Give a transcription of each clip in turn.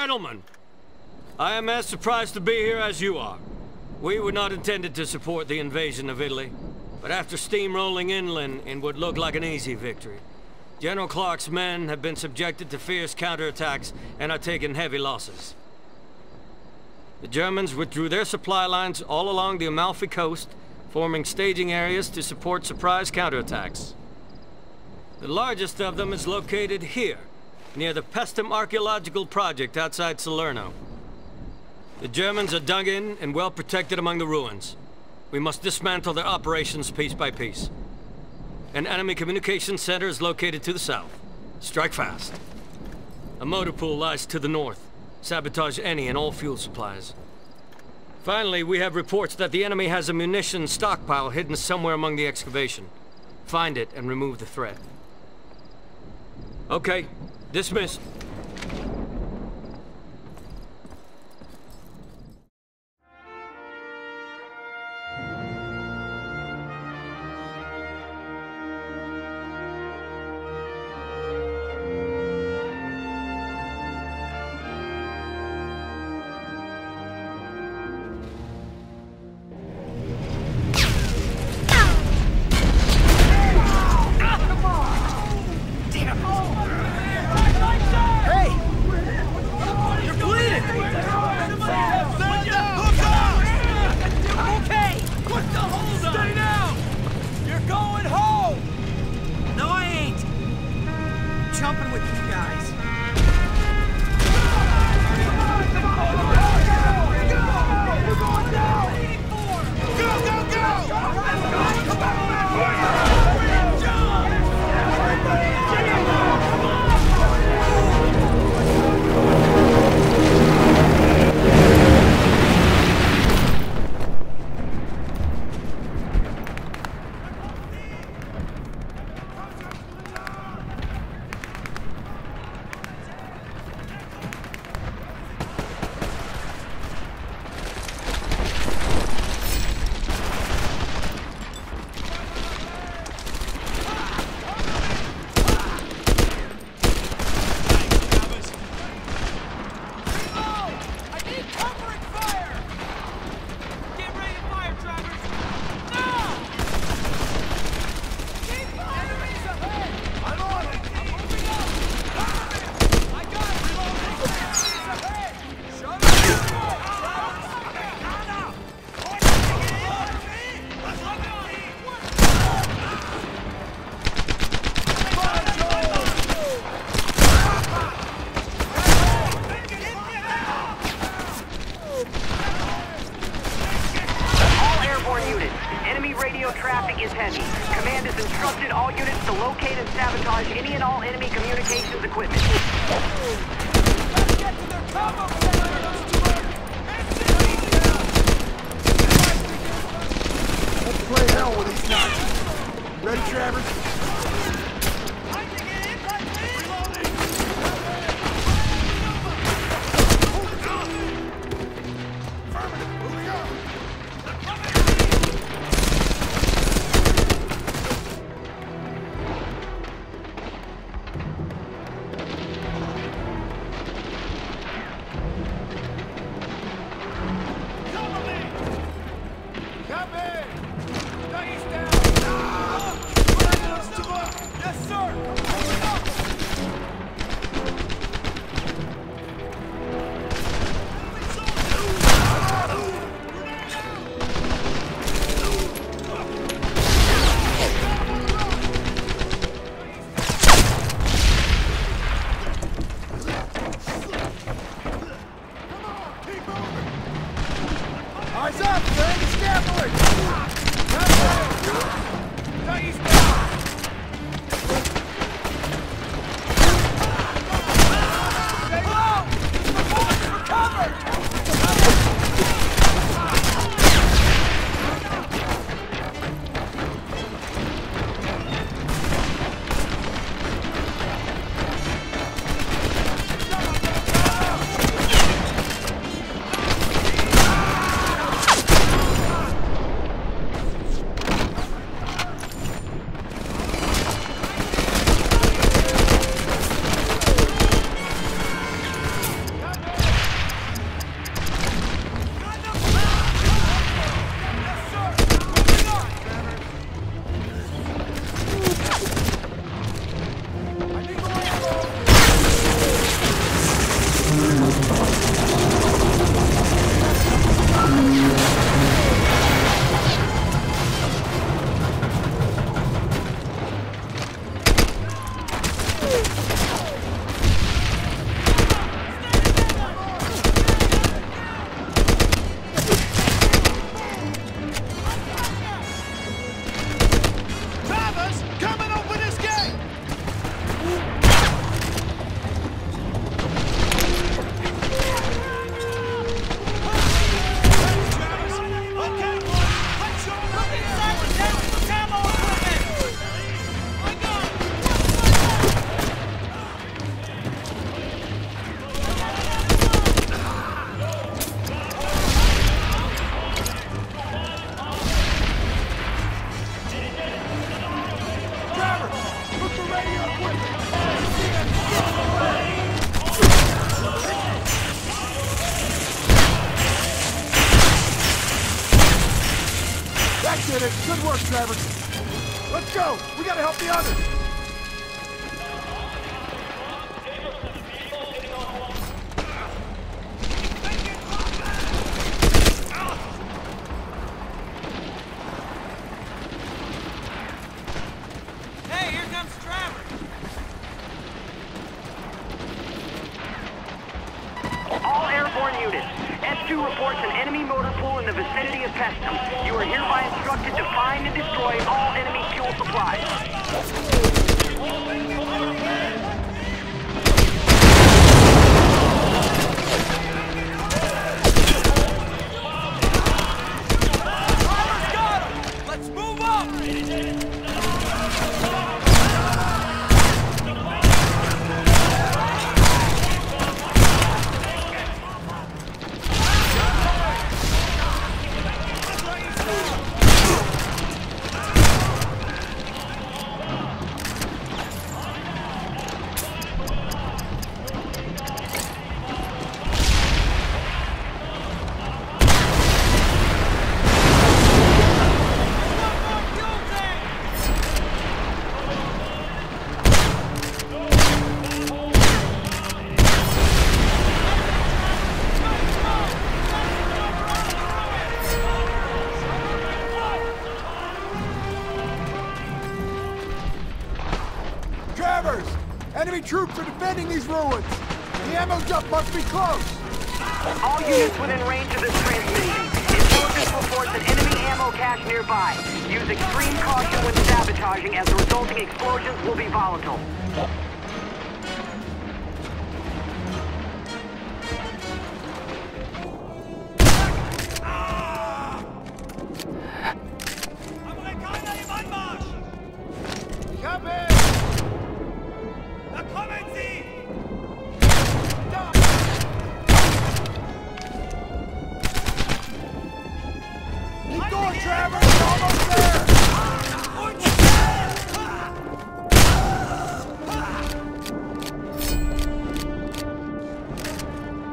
Gentlemen, I am as surprised to be here as you are. We were not intended to support the invasion of Italy, but after steamrolling inland in what looked like an easy victory, General Clark's men have been subjected to fierce counterattacks and are taking heavy losses. The Germans withdrew their supply lines all along the Amalfi coast, forming staging areas to support surprise counterattacks. The largest of them is located here, near the Paestum Archaeological Project outside Salerno. The Germans are dug in and well protected among the ruins. We must dismantle their operations piece by piece. An enemy communications center is located to the south. Strike fast. A motor pool lies to the north. Sabotage any and all fuel supplies. Finally, we have reports that the enemy has a munitions stockpile hidden somewhere among the excavation. Find it and remove the threat. Okay, dismissed. Ready, Travers? ruins. The ammo dump must be close. All units within range of this transmission. Intelligence reports an enemy ammo cache nearby. Use extreme caution when sabotaging as the resulting explosions will be volatile. Travers! Almost there!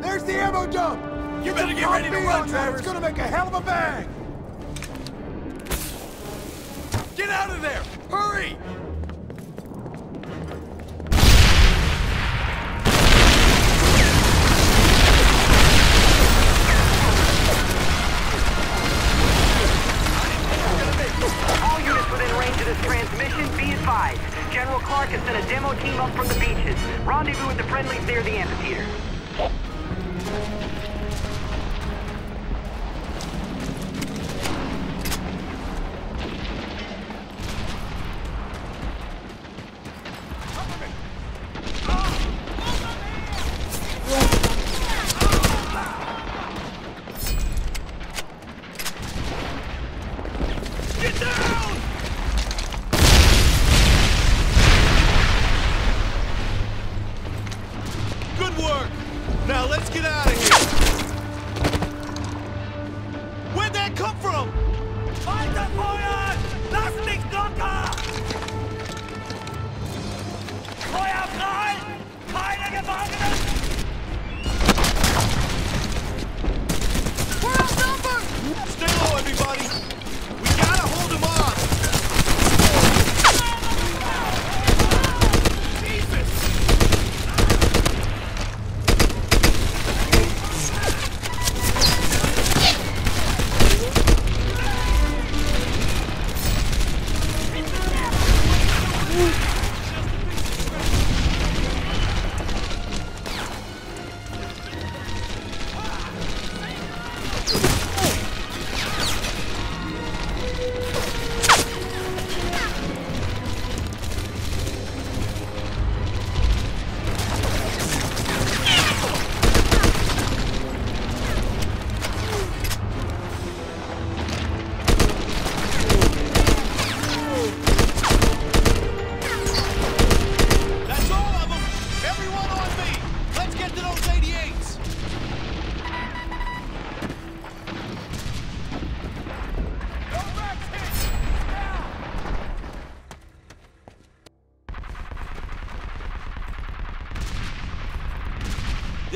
There's the ammo dump! You better get ready to run, Travers! It's gonna make a hell of a bang! Get out of there! Hurry! from the beaches. Rendezvous with the friendlies near the amphitheater.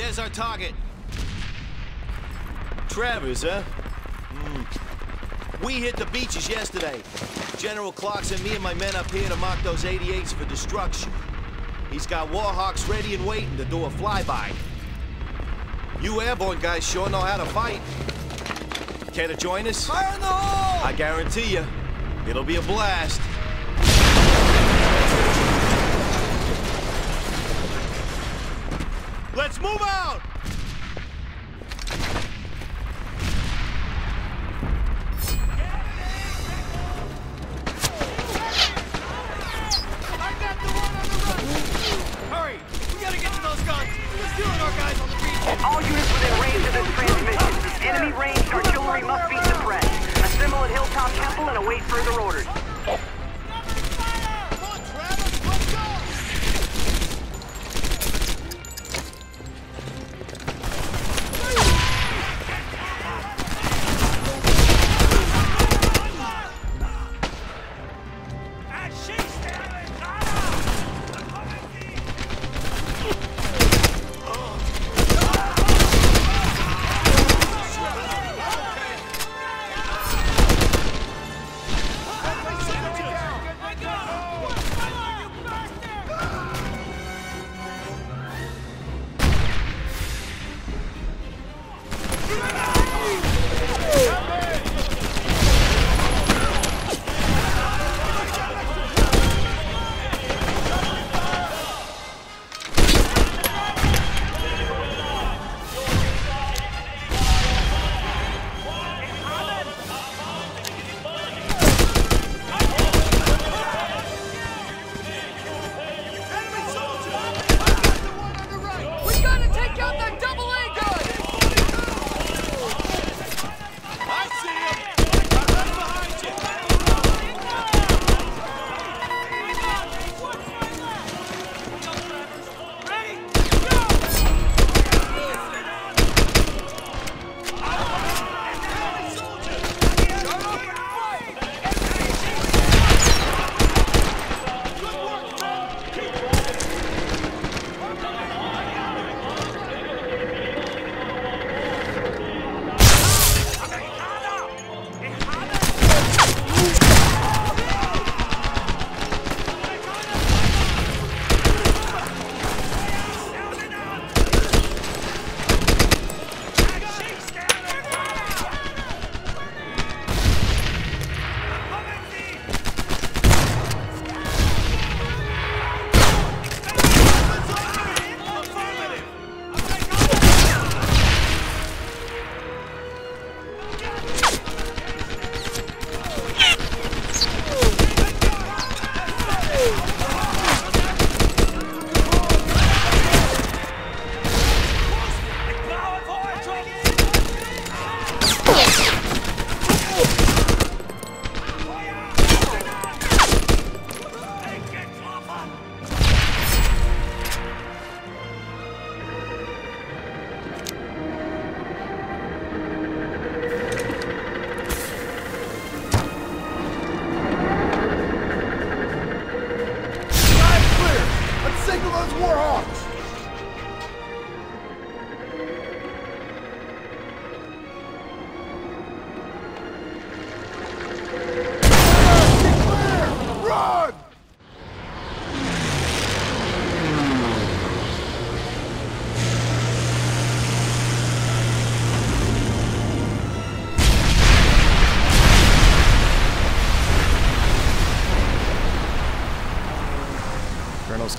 There's our target. Travers, huh? Mm. We hit the beaches yesterday. General Clark sent, me and my men up here to mark those 88s for destruction. He's got Warhawks ready and waiting to do a flyby. You airborne guys sure know how to fight. Care to join us? Fire in the hole! I guarantee you, it'll be a blast. Let's move out!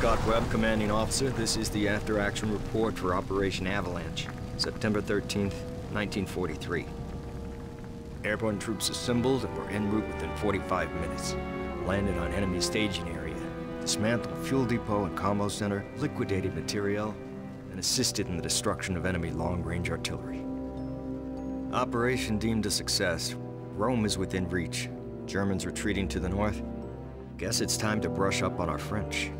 Scott Webb, commanding officer. This is the after-action report for Operation Avalanche, September 13th, 1943. Airborne troops assembled and were en route within 45 minutes. Landed on enemy staging area, dismantled fuel depot and combo center, liquidated materiel, and assisted in the destruction of enemy long-range artillery. Operation deemed a success. Rome is within reach. Germans retreating to the north. Guess it's time to brush up on our French.